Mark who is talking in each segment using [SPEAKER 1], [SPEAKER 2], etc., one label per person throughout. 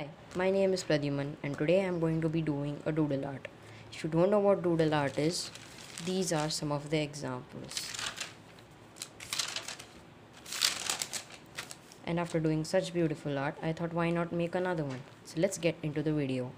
[SPEAKER 1] Hi, my name is Pradhuman and today I am going to be doing a doodle art. If you don't know what doodle art is, these are some of the examples. And after doing such beautiful art, I thought why not make another one. So let's get into the video.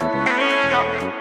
[SPEAKER 1] Now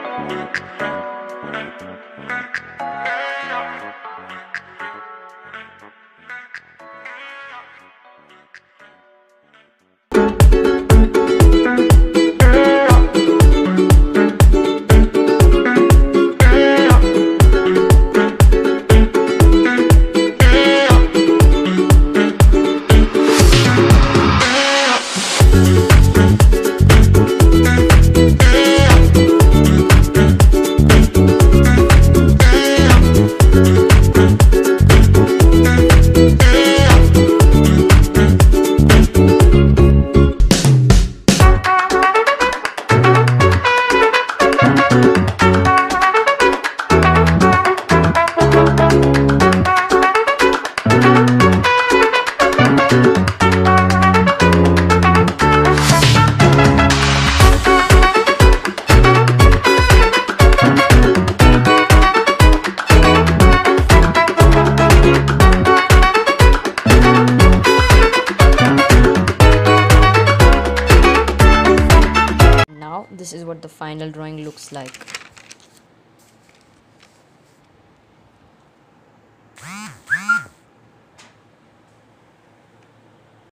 [SPEAKER 1] this is what the final drawing looks like.